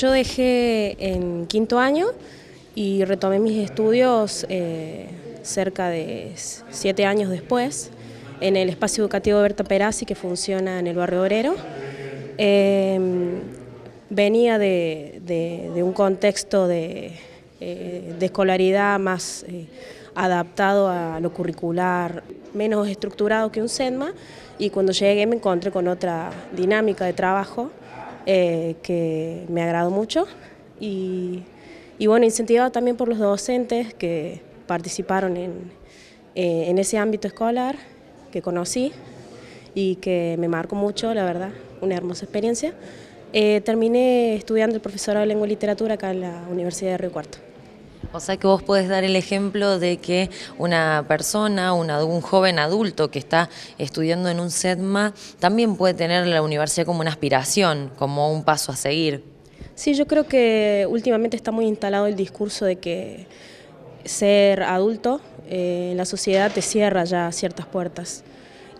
yo dejé en quinto año y retomé mis estudios eh, cerca de siete años después en el espacio educativo Berta Perazzi que funciona en el barrio obrero. Em, venía de, un contexto de, eh, escolaridad más eh, adaptado a lo curricular, menos estructurado que un SEDMA y cuando llegué me encontré con otra dinámica de trabajo eh, que me agradó mucho y, bueno, incentivado también por los docentes que participaron en, en ese ámbito escolar que conocí y que me marcó mucho, la verdad, una hermosa experiencia. Eh, terminé estudiando el profesorado de lengua y literatura acá en la Universidad de Río Cuarto. O sea que vos podés dar el ejemplo de que una persona, un joven adulto que está estudiando en un SEDMA, también puede tener la universidad como una aspiración, como un paso a seguir. Sí, yo creo que últimamente está muy instalado el discurso de que ser adulto eh, en la sociedad te cierra ya ciertas puertas.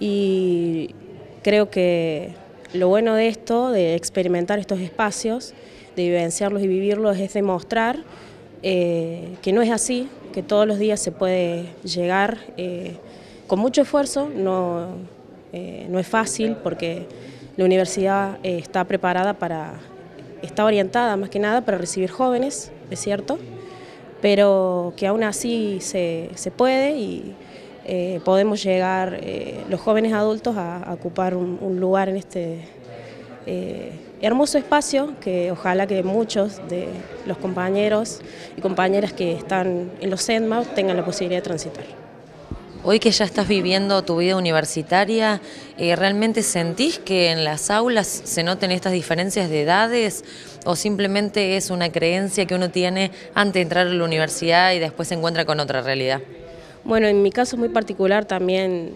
Y creo que lo bueno de esto, de experimentar estos espacios, de vivenciarlos y vivirlos, es demostrar eh, que no es así, que todos los días se puede llegar eh, con mucho esfuerzo, no, no es fácil porque la universidad está preparada para, está orientada más que nada para recibir jóvenes, es cierto, pero que aún así se, puede y eh, podemos llegar eh, los jóvenes adultos a, ocupar un, lugar en este eh, hermoso espacio que ojalá que muchos de los compañeros y compañeras que están en los SEDMA tengan la posibilidad de transitar. Hoy que ya estás viviendo tu vida universitaria, ¿realmente sentís que en las aulas se noten estas diferencias de edades o simplemente es una creencia que uno tiene antes de entrar a la universidad y después se encuentra con otra realidad? Bueno, en mi caso muy particular también,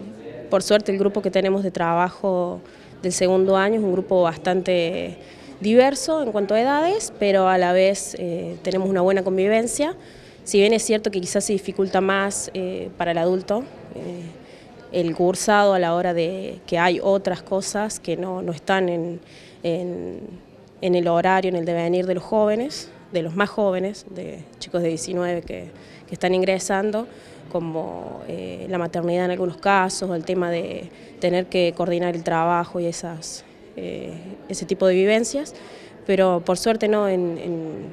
por suerte el grupo que tenemos de trabajo del segundo año es un grupo bastante diverso en cuanto a edades, pero a la vez eh, tenemos una buena convivencia. Si bien es cierto que quizás se dificulta más eh, para el adulto, eh, el cursado a la hora de que hay otras cosas que no, están en en el horario, en el devenir de los jóvenes, de los más jóvenes, de chicos de 19 que, están ingresando, como eh, la maternidad en algunos casos, el tema de tener que coordinar el trabajo y esas, eh, ese tipo de vivencias, pero por suerte no, en,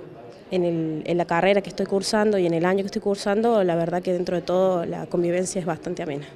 en la carrera que estoy cursando y en el año que estoy cursando, la verdad que dentro de todo la convivencia es bastante amena.